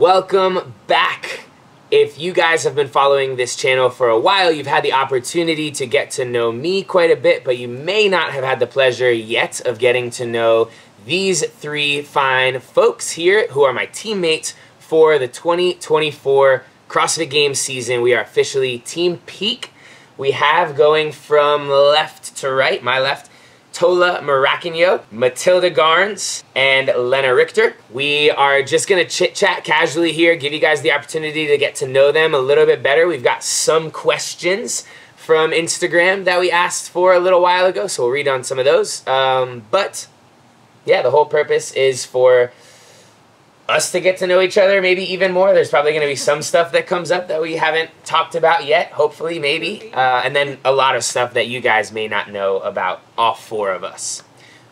Welcome back. If you guys have been following this channel for a while, you've had the opportunity to get to know me quite a bit, but you may not have had the pleasure yet of getting to know these three fine folks here who are my teammates for the 2024 CrossFit Games season. We are officially Team Peak. We have going from left to right, my left, Tola Morakinyo, Matilda Garns, and Lena Richter. We are just gonna chit chat casually here, give you guys the opportunity to get to know them a little bit better. We've got some questions from Instagram that we asked for a little while ago, so we'll read on some of those. Um, but yeah, the whole purpose is for us to get to know each other maybe even more. There's probably going to be some stuff that comes up that we haven't talked about yet, hopefully, maybe. Uh, and then a lot of stuff that you guys may not know about all four of us.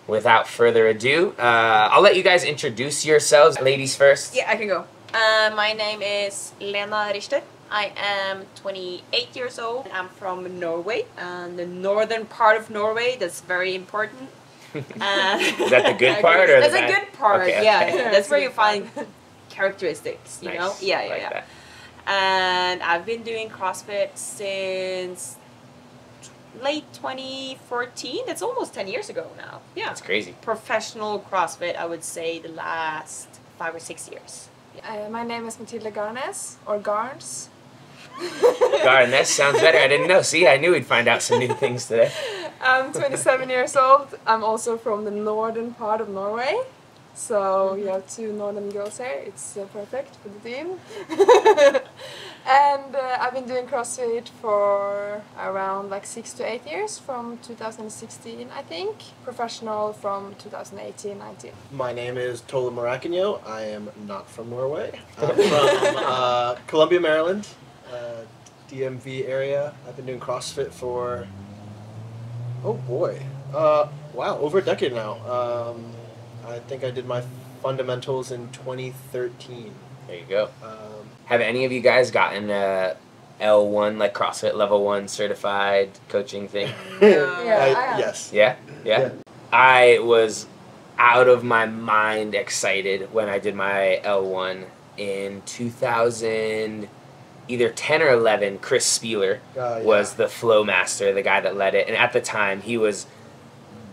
Without further ado, uh, I'll let you guys introduce yourselves. Ladies first. Yeah, I can go. Uh, my name is Lena Richter. I am 28 years old. I'm from Norway, and the northern part of Norway. That's very important. Uh, Is that the good part or That's the a bad? good part. Okay, yeah, okay. yeah, that's where you find characteristics. You Nice. know. Yeah, yeah, Like yeah. that. And I've been doing CrossFit since late 2014. That's almost 10 years ago now. Yeah. That's crazy. Professional CrossFit, I would say the last five or six years. Uh, my name is Matilda Garnes, or Garns. Garden, that sounds better. I didn't know. See, I knew we'd find out some new things today. I'm 27 years old. I'm also from the northern part of Norway. So you have two northern girls here. It's uh, perfect for the team. and uh, I've been doing CrossFit for around like six to eight years, from 2016, I think. Professional from 2018-19. My name is Tola Morakinyo. I am not from Norway. I'm from uh, Columbia, Maryland, uh, DMV area. I've been doing CrossFit for, oh boy, uh, wow, over a decade now. Um, I think I did my fundamentals in 2013. There you go. Um, Have any of you guys gotten a L1, like CrossFit Level 1 certified coaching thing? Yeah, I- I have. yes. Yeah? Yeah? Yeah. I was out of my mind excited when I did my L1 in 2000, either 10 or 11. Chris Spealler Uh, yeah. was the flow master, the guy that led it. And at the time, he was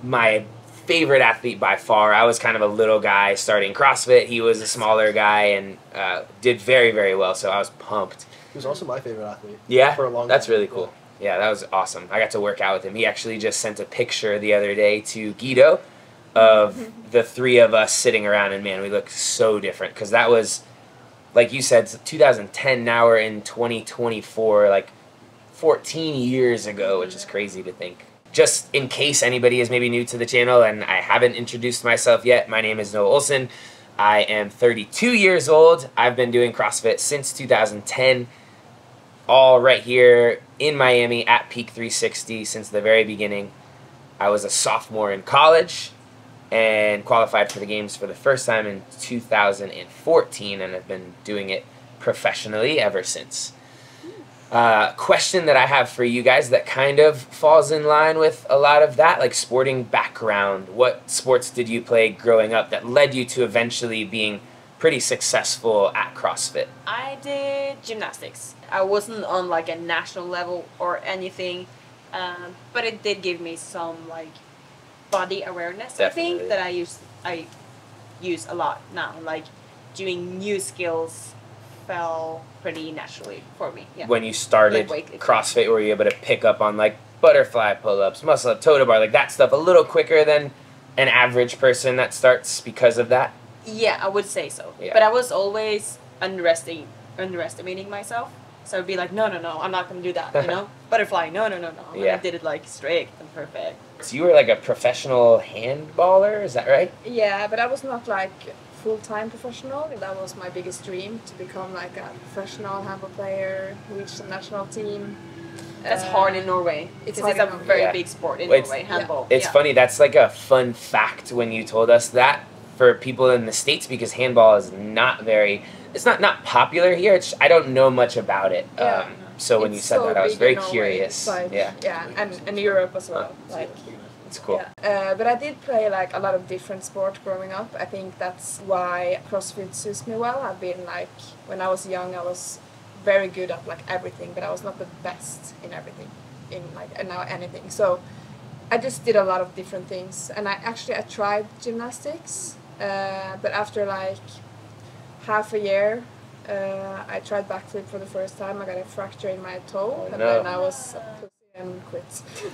my favorite athlete by far. I was kind of a little guy starting CrossFit. He was a smaller guy and uh, did very, very well. So I was pumped. He was also my favorite athlete. Yeah, For a long that's time, really cool. Yeah, that was awesome. I got to work out with him. He actually just sent a picture the other day to Guido of the three of us sitting around, and man, we look so different. Because that was, like you said, 2010. Now we're in 2024, like 14 years ago, which is crazy to think. Just in case anybody is maybe new to the channel and I haven't introduced myself yet, my name is Noah Ohlsen. I am 32 years old. I've been doing CrossFit since 2010 all right here in Miami at Peak 360 since the very beginning. I was a sophomore in college and qualified for the games for the first time in 2014 and have been doing it professionally ever since. Uh, question that I have for you guys that kind of falls in line with a lot of that, like sporting background. What sports did you play growing up that led you to eventually being pretty successful at CrossFit? I did gymnastics. I wasn't on like a national level or anything, um, but it did give me some like body awareness. I think that I use I use a lot now. Like doing new skills fell pretty naturally for me. Yeah. when you started Like. CrossFit, were you able to pick up on like butterfly pull-ups, muscle up, toe bar, like that stuff a little quicker than an average person that starts because of that? Yeah, I would say so. Yeah. But I was always underestimating underestimating myself. So I'd be like, no, no, no, I'm not gonna do that. You know, butterfly, no, no, no, no. And Yeah. I did it like straight and perfect. So you were like a professional handballer, is that right? Yeah, but I was not like full-time professional. That was my biggest dream to become like a professional handball player, reach the national team. That's Uh, hard in Norway. it's It's, a Norway. very Yeah. big sport in Well, Norway, handball. It's yeah. funny, that's like a fun fact when you told us that for people in the States because handball is not very it's not not popular here. It's I don't know much about it. Yeah. Um, so when you It's said so that I was very Norway. curious. Like- yeah. yeah, and, and Europe as well. Like, it's cool. Yeah. Uh, but I did play like a lot of different sport growing up. I think that's why CrossFit suits me well. I've been like when I was young, I was very good at like everything, but I was not the best in everything, in like and now anything. So I just did a lot of different things, and I actually I tried gymnastics, uh, but after like half a year. Uh, I tried backflip for the first time. I got a fracture in my toe, Oh, and no. then I was a pussy and quit.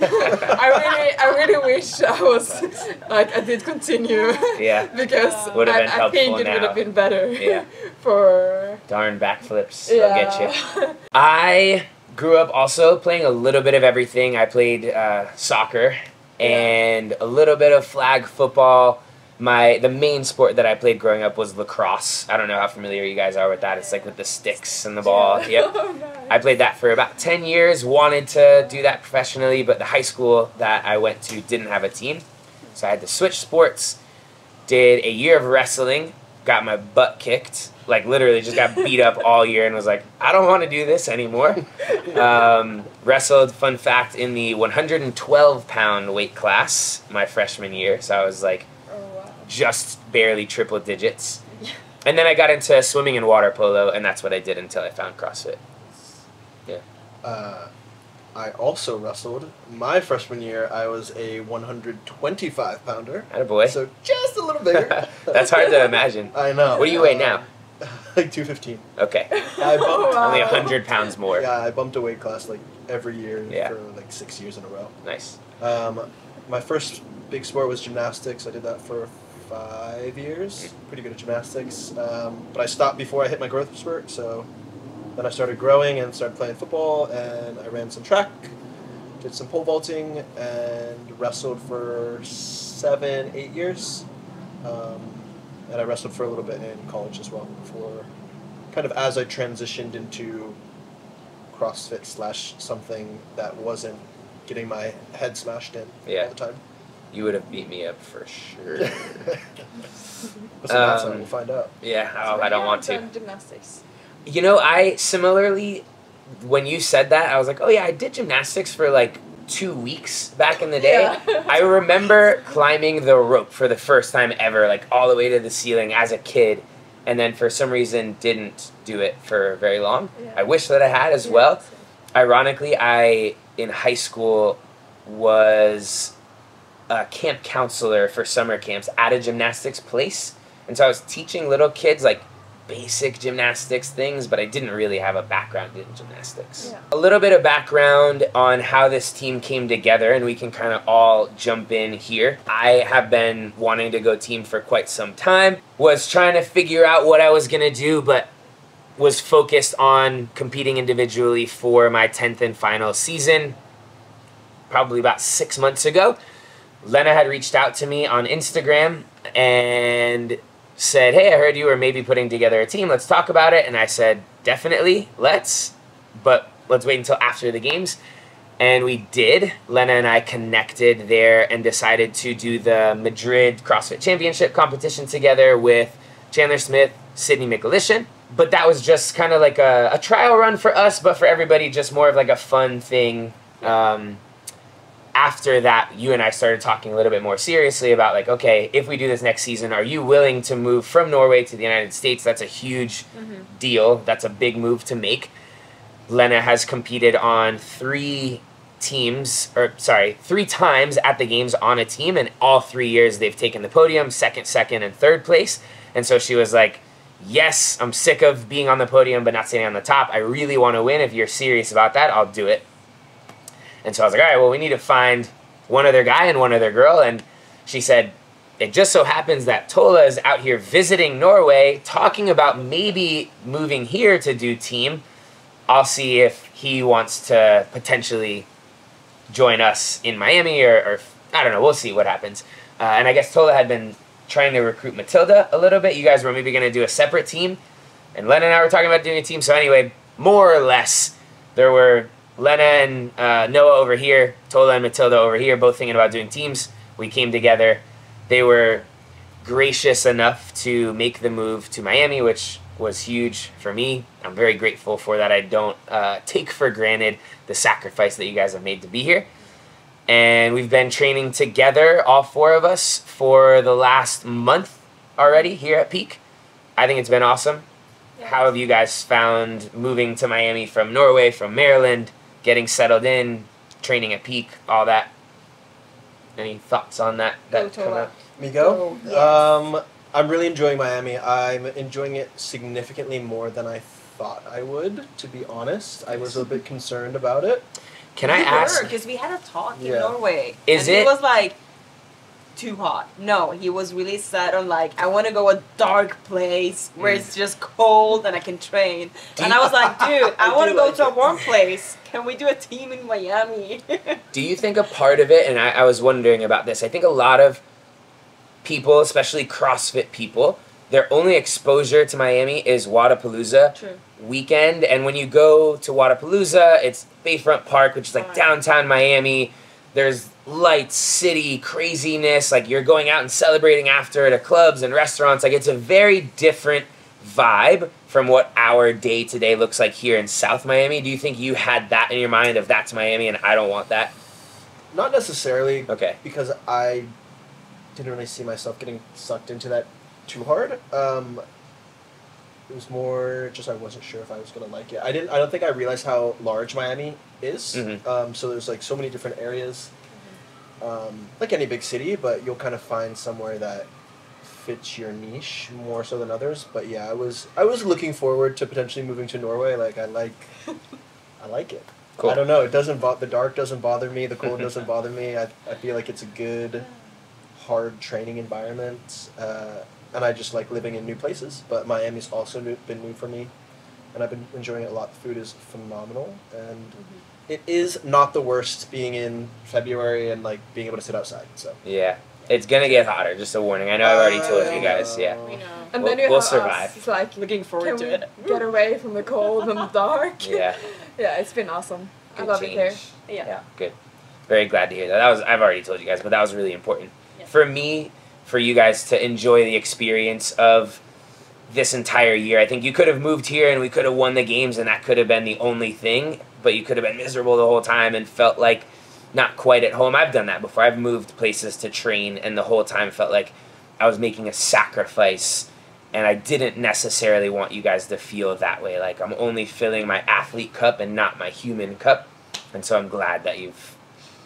I really, I really wish I was like I did continue Yeah. because Would've I, been I helpful think it would have been better Yeah. for Darn backflips. I'll get you. I grew up also playing a little bit of everything. I played uh, soccer and a little bit of flag football. My the main sport that I played growing up was lacrosse. I don't know how familiar you guys are with that. It's like with the sticks and the ball. Yep. Oh, nice. I played that for about 10 years, wanted to do that professionally, but the high school that I went to didn't have a team. So I had to switch sports. Did a year of wrestling, got my butt kicked, like literally just got beat up all year and was like, I don't want to do this anymore. Um, wrestled, fun fact, in the 112 pound weight class my freshman year. So I was like. Just barely triple digits. And then I got into swimming and water polo, and that's what I did until I found CrossFit. Uh, I also wrestled. My freshman year, I was a 125 pounder. Attaboy. So just a little bigger. That's hard to imagine. I know. What do you weigh now? like 215. Okay. I bumped, Oh, wow. Only 100 pounds more. yeah, I bumped a weight class like every year Yeah. for like six years in a row. Nice. Um, my first big sport was gymnastics. I did that for five years. Pretty good at gymnastics. Um, but I stopped before I hit my growth spurt. So then I started growing and started playing football. And I ran some track, did some pole vaulting, and wrestled for seven, eight years. Um, and I wrestled for a little bit in college as well. For kind of as I transitioned into CrossFit slash something that wasn't getting my head smashed in Yeah. all the time. You would have beat me up for sure. so that's how Um, we'll find out. yeah, oh, So I don't want to. Gymnastics. You know, I similarly, when you said that, I was like, oh yeah, I did gymnastics for like two weeks back in the day. Yeah. I remember climbing the rope for the first time ever, like all the way to the ceiling as a kid, and then for some reason didn't do it for very long. Yeah. I wish that I had as Yeah, well. Ironically, I in high school was a camp counselor for summer camps at a gymnastics place, and so I was teaching little kids like basic gymnastics things, but I didn't really have a background in gymnastics. Yeah. A little bit of background on how this team came together, and we can kind of all jump in here. I have been wanting to go team for quite some time, was trying to figure out what I was gonna do, but was focused on competing individually for my 10th and final season, probably about six months ago. Lena had reached out to me on Instagram and said, Hey, I heard you were maybe putting together a team. Let's talk about it. And I said, Definitely, let's. But let's wait until after the games. And we did. Lena and I connected there and decided to do the Madrid CrossFit Championship competition together with Chandler Smith, Sydney Michalyshen. But that was just kind of like a, a trial run for us, but for everybody, just more of like a fun thing. Um, after that, you and I started talking a little bit more seriously about like, okay, if we do this next season, are you willing to move from Norway to the United States? That's a huge mm-hmm. deal. That's a big move to make. Lena has competed on three teams, or sorry, three times at the games on a team, and all three years they've taken the podium, second, second, and third place. And so she was like, Yes, I'm sick of being on the podium but not sitting on the top. I really want to win. If you're serious about that, I'll do it. And so I was like, all right, well, we need to find one other guy and one other girl. And she said, it just so happens that Tola is out here visiting Norway, talking about maybe moving here to do team. I'll see if he wants to potentially join us in Miami or, or I don't know. We'll see what happens. Uh, and I guess Tola had been trying to recruit Matilda a little bit. You guys were maybe going to do a separate team. And Len and I were talking about doing a team. So anyway, more or less, there were Lena and uh, Noah over here, Tola and Matilda over here, both thinking about doing teams. We came together. They were gracious enough to make the move to Miami, which was huge for me. I'm very grateful for that. I don't uh, take for granted the sacrifice that you guys have made to be here. and we've been training together, all four of us, for the last month already here at Peak. I think it's been awesome. How have you guys found moving to Miami from Norway, from Maryland, getting settled in, training at Peak, all that? Any thoughts on that? Go that to come that. up? Me go? Yes. Um, I'm really enjoying Miami. I'm enjoying it significantly more than I thought I would, to be honest. I was a bit concerned about it. Can I ask? Because we had a talk in Norway. Is and it- He was like too hot. No, he was really set on like I want to go a dark place where it's mm. just cold and I can train. And I was like, dude, I I want to go like to a warm place. Can we do a team in Miami? Do you think a part of it, and I, I was wondering about this, I think a lot of people, especially CrossFit people, their only exposure to Miami is Wodapalooza True. weekend. And when you go to Wodapalooza, it's Bayfront Park, which is like Right. downtown Miami. There's lights, city, craziness. Like you're going out and celebrating after at clubs and restaurants. Like it's a very different vibe from what our day to day looks like here in South Miami. Do you think you had that in your mind of that's Miami and I don't want that? Not necessarily Okay. because I didn't really see myself getting sucked into that too hard. Um, it was more just I wasn't sure if I was gonna like it. I didn't. I don't think I realized how large Miami is. Mhm. Um, so there's like so many different areas, um, like any big city. But you'll kind of find somewhere that fits your niche more so than others. But yeah, I was I was looking forward to potentially moving to Norway. Like I like, I like it. Cool. I don't know. It doesn't bo- the dark doesn't bother me. The cold doesn't bother me. I, I feel like it's a good, hard training environment, uh, and I just like living in new places. But Miami's also new, been new for me, and I've been enjoying it a lot. The food is phenomenal, and mm-hmm. it is not the worst being in February and like being able to sit outside. So Yeah. It's gonna get hotter, just a warning. I know I've already told you guys, yeah. We know. And We'll- then you we'll have survive. us. It's like Looking forward to it. get away from the cold and the dark? Yeah. yeah, it's been awesome. Good I love change. it here. Yeah. Yeah. Very glad to hear that. That was I've already told you guys, but that was really important. Yeah. For me, for you guys to enjoy the experience of this entire year. I think you could have moved here and we could have won the games and that could have been the only thing, but you could have been miserable the whole time and felt like not quite at home. I've done that before. I've moved places to train and the whole time felt like I was making a sacrifice and I didn't necessarily want you guys to feel that way. Like I'm only filling my athlete cup and not my human cup. And so I'm glad that you've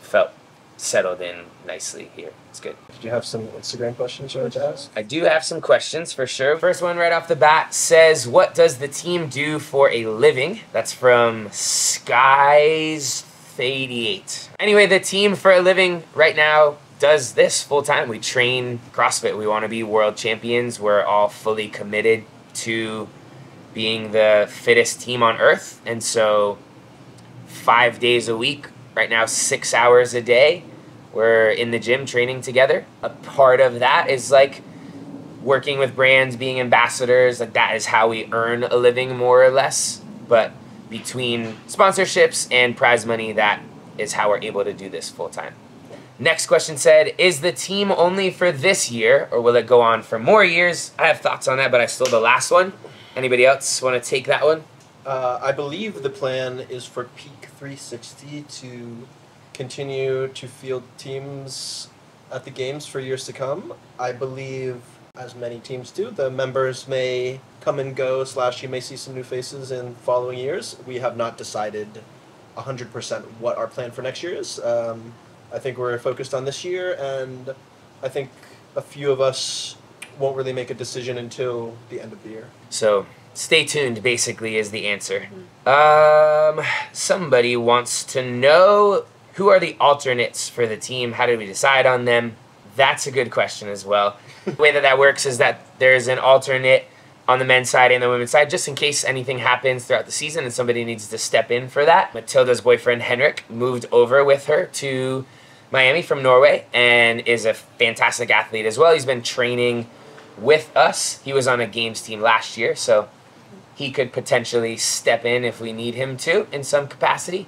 felt settled in nicely here. It's good. did you have some Instagram questions you wanted to ask? I do have some questions for sure. First one right off the bat says, What does the team do for a living? That's from Skies88. Anyway, the team for a living right now does this full time. We train CrossFit. We want to be world champions. We're all fully committed to being the fittest team on earth. And so, five days a week, right now, six hours a day, we're in the gym training together. A part of that is like working with brands, being ambassadors. Like that is how we earn a living, more or less. But between sponsorships and prize money, that is how we're able to do this full time. Next question said, Is the team only for this year or will it go on for more years? I have thoughts on that, but I stole the last one. Anybody else want to take that one? Uh, I believe the plan is for 360 to continue to field teams at the games for years to come. I believe, as many teams do, the members may come and go, slash, you may see some new faces in following years. We have not decided 100% what our plan for next year is. Um, I think we're focused on this year, and I think a few of us won't really make a decision until the end of the year. So stay tuned, basically, is the answer. Um, somebody wants to know who are the alternates for the team? How did we decide on them? That's a good question as well. the way that that works is that there's an alternate on the men's side and the women's side, just in case anything happens throughout the season and somebody needs to step in for that. Matilda's boyfriend Henrik moved over with her to Miami from Norway and is a fantastic athlete as well. He's been training with us. He was on a games team last year, so he could potentially step in if we need him to in some capacity.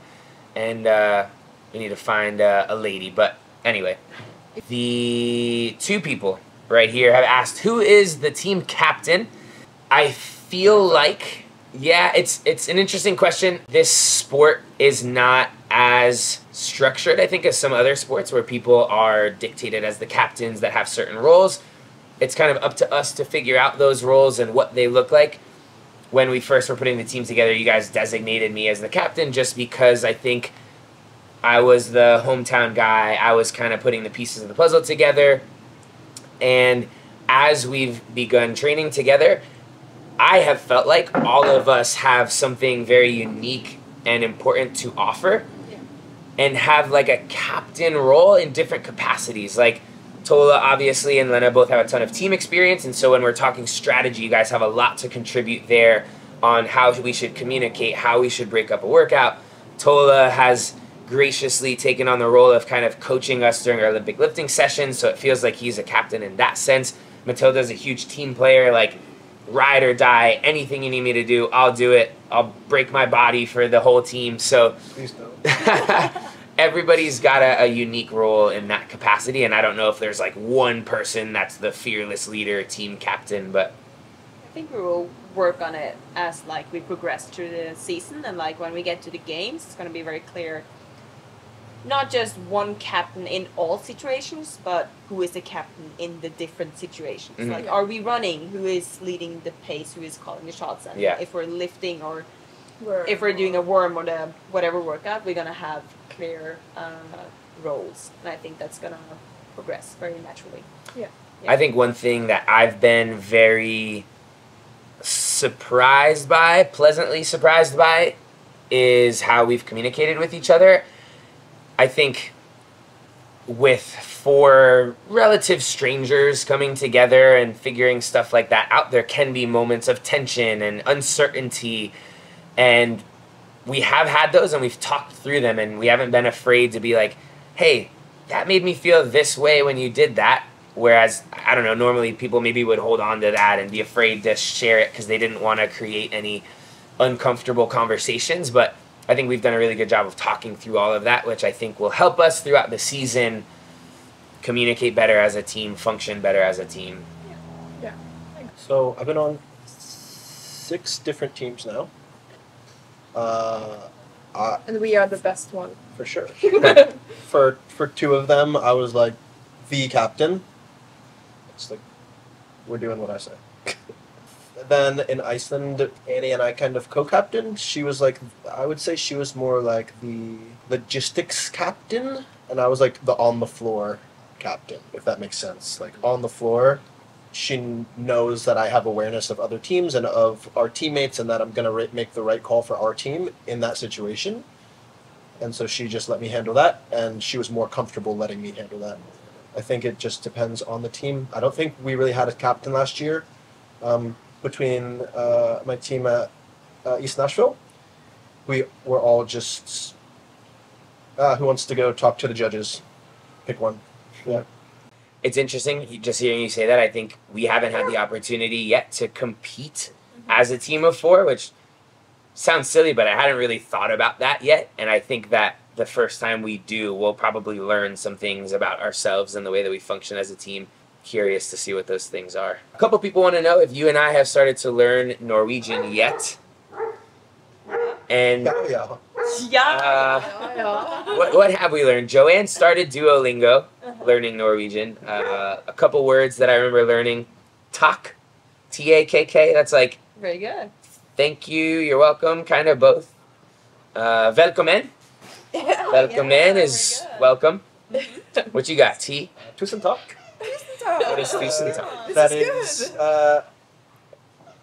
And uh, we need to find uh, a lady. But anyway, the two people right here have asked who is the team captain. I feel like yeah, it's it's an interesting question. This sport is not as structured, I think, as some other sports where people are dictated as the captains that have certain roles. It's kind of up to us to figure out those roles and what they look like. When we first were putting the team together, you guys designated me as the captain just because I think I was the hometown guy. I was kind of putting the pieces of the puzzle together. And as we've begun training together, I have felt like all of us have something very unique and important to offer and have like a captain role in different capacities. Like Tola, obviously, and Lena both have a ton of team experience. And so when we're talking strategy, you guys have a lot to contribute there on how we should communicate, how we should break up a workout. Tola has graciously taken on the role of kind of coaching us during our Olympic lifting sessions, so it feels like he's a captain in that sense. Matilda's a huge team player, like ride or die, anything you need me to do, I'll do it. I'll break my body for the whole team. So Please don't. everybody's got a, a unique role in that capacity, and I don't know if there's like one person that's the fearless leader, team captain, but I think we will work on it as like we progress through the season and like when we get to the games it's going to be very clear. Not just one captain in all situations but who is the captain in the different situations. Mhm. like are we running? Who is leading the pace? Who is calling the shots? And Yeah. if we're lifting or We're, if we're doing a worm or the whatever workout we're going to have clear uh, roles and i think that's going to progress very naturally Yeah, I think one thing that I've been very surprised by, pleasantly surprised by, is how we've communicated with each other. I think with four relative strangers coming together and figuring stuff like that out, there can be moments of tension and uncertainty. And we have had those and we've talked through them and we haven't been afraid to be like, hey, that made me feel this way when you did that. Whereas, I don't know, normally people maybe would hold on to that and be afraid to share it because they didn't want to create any uncomfortable conversations. But I think we've done a really good job of talking through all of that, which I think will help us throughout the season communicate better as a team, function better as a team. Yeah. yeah. So I've been on six different teams now. Uh, I, and we are the best one. for sure. for for two of them, I was like the captain. It's like we're doing what I say. then in Iceland, Annie and I kind of co-captained. She was like, I would say she was more like the logistics captain, and I was like the on the floor captain, if that makes sense. Like on the floor, she knows that I have awareness of other teams and of our teammates, and that I'm gonna make the right call for our team in that situation. And so she just let me handle that, and she was more comfortable letting me handle that. I think it just depends on the team. I don't think we really had a captain last year. Um, between uh, my team at uh, East Nashville, we were all just. Uh, who wants to go talk to the judges? Pick one. Yeah. It's interesting you- just hearing you say that. I think we haven't had the opportunity yet to compete mm-hmm. as a team of four, which sounds silly, but I hadn't really thought about that yet. And I think that the first time we do, we'll probably learn some things about ourselves and the way that we function as a team. Curious to see what those things are. A couple people want to know if you and I have started to learn Norwegian yet. And oh, Yeah, yeah. yeah uh, Ja, ja. what, what have we learned? Joanne started Duolingo, learning Norwegian. Uh, a couple words that I remember learning. Tak, T A K K. That's like very good thank you, you're welcome, kind of both. Uh, velkommen. Velkommen Yeah, is welcome. What you got? T. Uh, Tusen takk. What is tusen takk? This That is is, good. uh,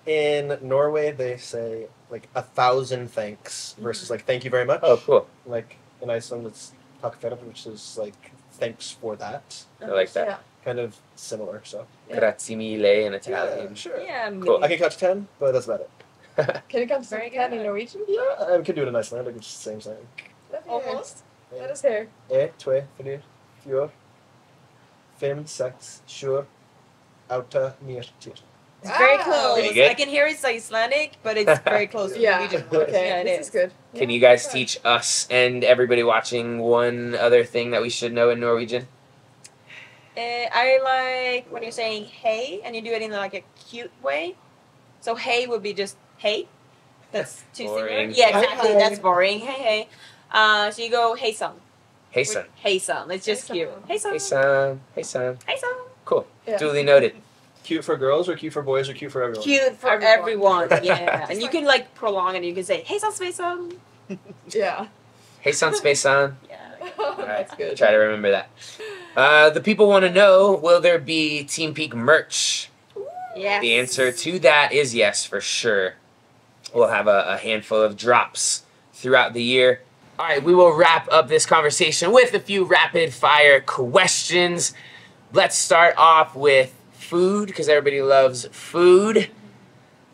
in Norway they say like a thousand thanks versus like thank you very much. Oh, cool. Like in Iceland it's takk fyrir, which is like thanks for that. I like that. Yeah. Kind of similar. So Grazie mille in Italian. yeah, Italian. sure. yeah Cool. I can catch ten, but that's about it. Can you come to Very Japan good. in Norwegian? Yeah, I can do it in Icelandic. It's the same thing. Let me almost Let us hear. E, tve, fyra, fjör, fem, sex, sju, åtta, nio, tio. It's very close. Pretty good. I can hear it's Icelandic, but it's very close to Yeah. Norwegian. Okay. Yeah, it this is. is good. Can you guys teach us and everybody watching one other thing that we should know in Norwegian? Uh, I like when you're saying hey and you do it in like a cute way. So hey would be just hey. That's too Boring. similar. Yeah, exactly. hi. That's boring. Hey hey. Uh, so you go hey son. Hey son. Hey son. It's just Hey, cute. Hey son. Hey son. Hey son. Hey son. Cool. Yeah. Duly noted. Cute for girls or cute for boys or cute for everyone? Cute for Everyone. everyone. Yeah. and you can like prolong it. And you can say hey son space son. Yeah. Hey son, space son. Yeah. That's good. Try to remember that. Uh, the people want to know: Will there be Team Peak merch? Yeah. The answer to that is yes, for sure. We'll have a, a handful of drops throughout the year. All right, we will wrap up this conversation with a few rapid fire questions. Let's start off with food because everybody loves food.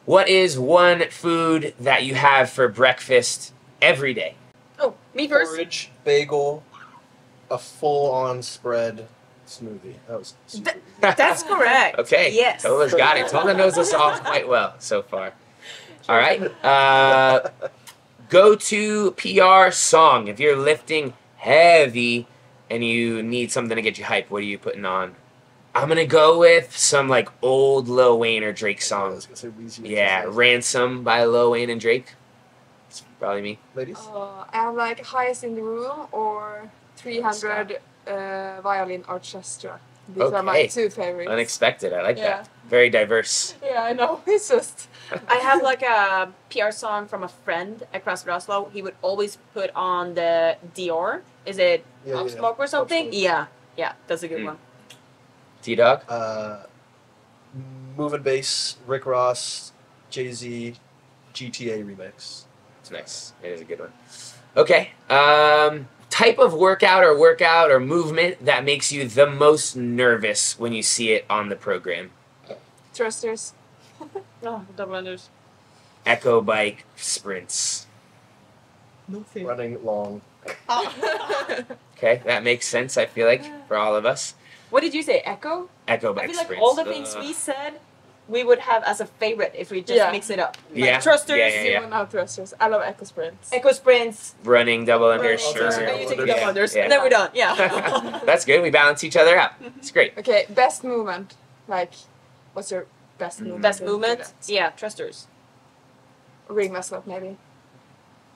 What is one food that you have for breakfast every day? Oh, me first. Porridge, bagel, a full-on spread smoothie. That was. Th- That's correct. Okay. Yes. Tola's got it. Tola knows us all quite well so far. All right. Uh, go to PR song. If you're lifting heavy and you need something to get you hyped, what are you putting on? I'm gonna go with some like old Lil Wayne or Drake I song. was gonna say Weezy. Yeah, Ransom by Lil Wayne and Drake. It's probably me. Ladies. Uh, I have like highest in the room or 300 uh, violin orchestra. These are my two favorites. Unexpected. I like Yeah. that. Very diverse. Yeah, I know. It's just I have like a PR song from a friend across Oslo. He would always put on the Dior. Is it Yeah, Pop yeah, Smoke or something? Smoke. Yeah. Yeah, that's a good Mm. one. T Dog. Uh, Moving Bass, Rick Ross, Jay Z, GTA remix. It's nice. It is a good one. Okay. Um, type of workout or workout or movement that makes you the most nervous when you see it on the program. thrusters. Oh, double unders. Echo bike sprints. Nothing. Running long. Okay, that makes sense. I feel like for all of us. What did you say? Echo? Echo I bike feel like all the things Ugh. we said, we would have as a favorite if we just Yeah. mix it up. Yeah. Like thrusters, Yeah, yeah, yeah. Zero now thrusters. I love echo sprints. echo sprints, running double under running, sure. and you take Yeah, double unders, yeah. and then we're done. Yeah. That's good. We balance each other out. It's great. Okay, best movement. Like, what's your best Mm. movement? Best to do movement? that? Yeah, thrusters. Ring muscle up, maybe.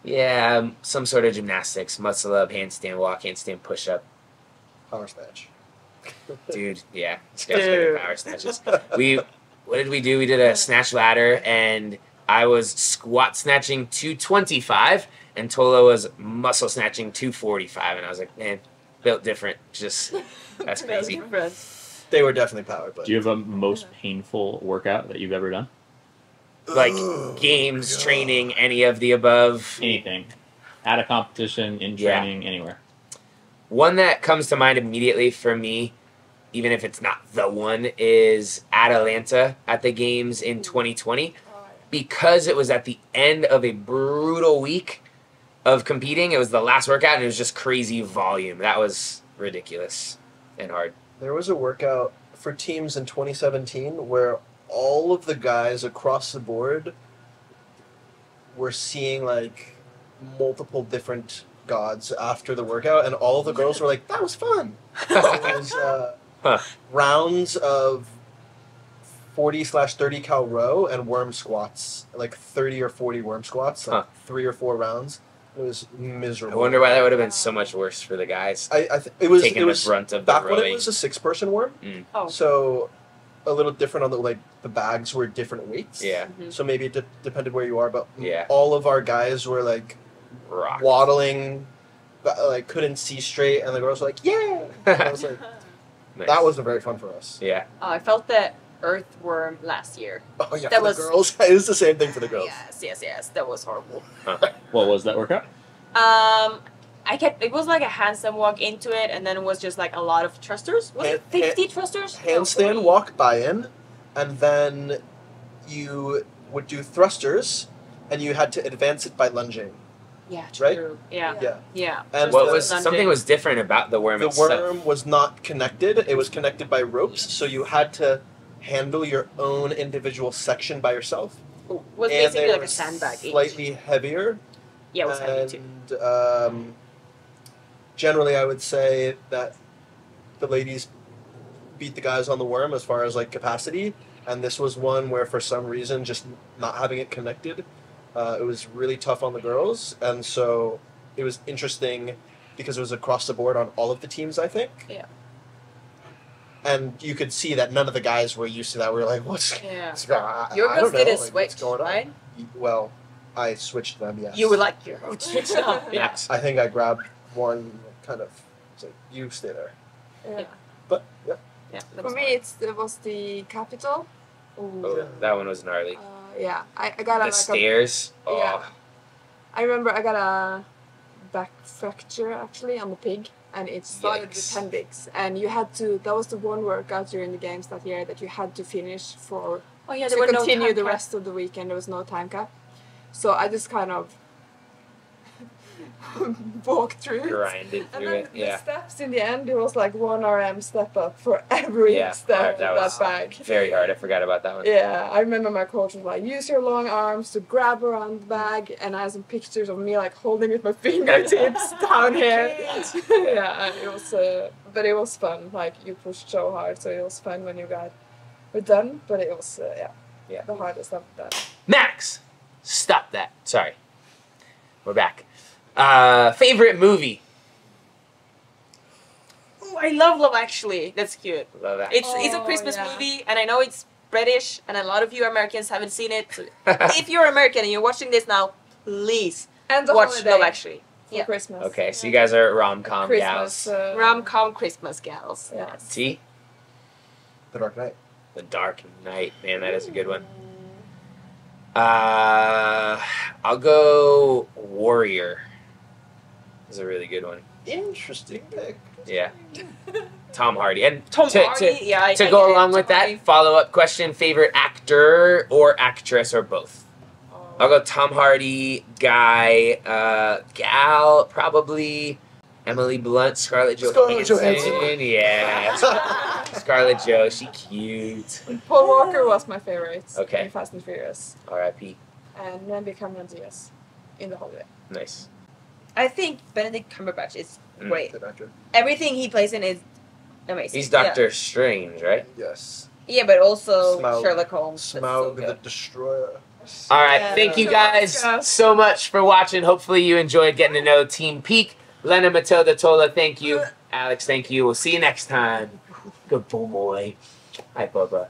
Yeah, um, some sort of gymnastics, muscle up, handstand walk, handstand push up. Power snatch. Dude, yeah, it's Dude. power snatches. We, what did we do? We did a snatch ladder, and I was squat snatching 225, and Tola was muscle snatching 245, and I was like, man, built different. Just that's crazy. They were definitely powered, but Do you have a most painful workout that you've ever done? Like Ugh, games, God. training, any of the above. Anything. At a competition, in Yeah. training, anywhere. One that comes to mind immediately for me, even if it's not the one, is Atalanta at the games in mm. 2020. because it was at the end of a brutal week of competing. It was the last workout, and it was just crazy volume. That was ridiculous and hard. There was a workout for teams in 2017 where all of the guys across the board were seeing like multiple different gods after the workout, and all the girls were like, "That was fun." it was uh, Huh. rounds of 40 slash 30 cal row and worm squats, like 30 or 40 worm squats, like Huh. three or four rounds. It was miserable. I wonder why that would have been so much worse for the guys I, I th- it was taking it was the brunt of the back when it was a six person worm. Oh. So a little different on the like the bags were different weights. yeah, Mhm. So maybe it de- depended where you are, but Yeah. all of our guys were like rock. waddling, but, like couldn't see straight, and the girls were like, "Yeah!" And I was like, Nice. that wasn't very fun for us. yeah. Oh, I felt that earthworm last year. Oh yeah, That for was- the girls. it was the same thing for the girls. Yes, yes, yes. That was horrible. What was that workout? Um, I kept. It was like a handstand walk into it, and then it was just like a lot of thrusters. Was it Hand- fifty thrusters? No, Handstand 40. walk buy in, and then you would do thrusters, and you had to advance it by lunging. Yeah, right? true. Yeah, Yeah. yeah. And What the- was Lunging. something was different about the worm the itself. worm was not connected. It was connected by ropes, so you had to handle your own individual section by yourself. Ooh, was and basically they like were a sandbag. each. Slightly heavier. Yeah, it was heavy too. um, generally, I would say that the ladies beat the guys on the worm as far as like capacity. And this was one where, for some reason, just not having it connected, uh, it was really tough on the girls. And so it was interesting because it was across the board on all of the teams. I think. Yeah. And you could see that none of the guys were used to that. We were like, "What's Yeah. what's going on?" I- Your I girls don't know, did a like, switch, what's going on? right? Well, I switched them. Yes. You were like, you're switch up. Yeah. I think I grabbed one kind of. It's like you stay there, Yeah. but yeah. Yeah. For me, fun. it's it was the capital. Oh, that one was gnarly. Uh, yeah, I, I got a, The like a stairs. Oh, Yeah. I remember I got a back fracture actually on the pig, and it started Yikes. with appendix. And you had to. That was the one workout during the games that year that you had to finish for Oh yeah, to were continue time the rest of the weekend. There was no time cap, so I just kind of walked through. it. grinded And through then it. the Yeah. steps in the end, it was like one RM step up for every Yeah, step that of was- that bag. Very hard. I forgot about that one. Yeah, I remember my coach was like, use your long arms to grab around the bag, and I had some pictures of me like holding with my fingertips down here. yeah, it was, uh, but it was fun. Like you pushed so hard, so it was fun when you got were done. But it was, uh, yeah, Yeah. the hardest I've done. Max, stop that. Sorry. We're back. Uh, favorite movie? Ooh, I love Love Actually. That's cute. Love that. It's it's a Oh, Christmas yeah. movie, and I know it's British, and a lot of you Americans haven't seen it. So if you're American and you're watching this now, please And watch holiday Love Actually. for Yeah. Christmas. okay, so you guys are rom com Christmas. gals. Uh, Rom com Christmas gals. Yeah. Yes. See? The Dark Knight. The Dark Knight. Man, that is a good one. Uh, I'll go Warrior. Is a really good one. Interesting pick. Yeah. Tom Hardy. And Tom to, Hardy. to, yeah. To I go get it. along with Tom that, follow up question favorite actor or actress or both? I'll go Tom Hardy, Guy, uh, Gal, probably Emily Blunt, Scarlett Johansson. Scarlett Johansson. Johansson. Yeah. Scarlett Joe, she cute. Paul Walker was my favorite. Okay. In Fast and Furious, R.I.P. and then Cameron Diaz in the holiday. Nice. I think Benedict Cumberbatch is Mm. great. Good actor. Everything he plays in is amazing. He's Doctor Strange, right? Yes. Yeah, yeah but also Smaug. Sherlock Holmes. That's so the. Destroyer. All right, Yeah. thank you Yeah. guys Yeah. so much for watching. Hopefully, you enjoyed getting to know Team Peak. Lena Matilda Tola, thank you. Alex, thank you. We'll see you next time. Good boy. Hi, Bubba.